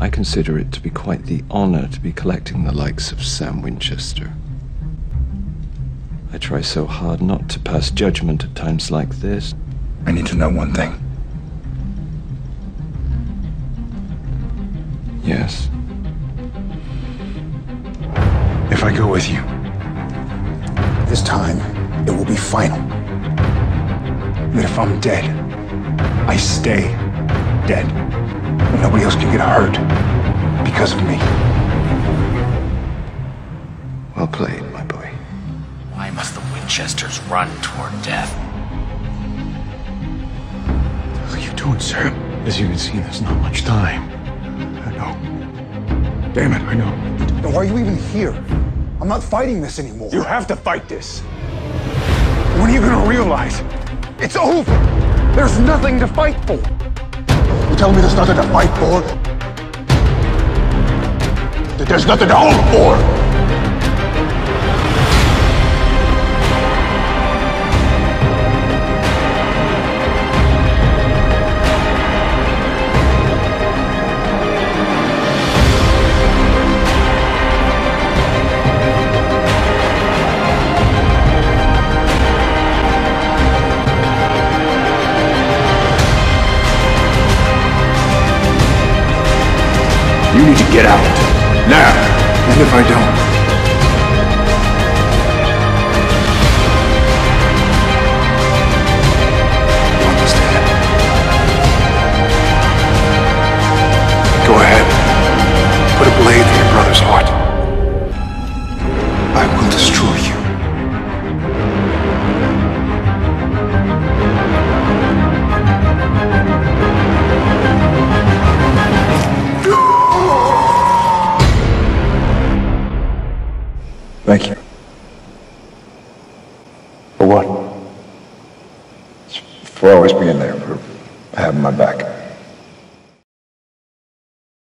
I consider it to be quite the honor to be collecting the likes of Sam Winchester. I try so hard not to pass judgment at times like this. I need to know one thing. Yes. If I go with you, This time, it will be final. that if I'm dead, I stay dead. And nobody else can get hurt because of me. Well played, my boy. Why must the Winchesters run toward death? What are you doing, sir? As you can see, there's not much time. I know. Damn it, I know. Then why are you even here? I'm not fighting this anymore. You have to fight this. When are you gonna realize it's over? There's nothing to fight for. Telling me there's nothing to fight for? That there's nothing to hope for. You need to get out. Now. And if I don't? You understand? Go ahead. Put a blade in your brother's heart. I will destroy you. Thank you. For what? For always being there, for having my back.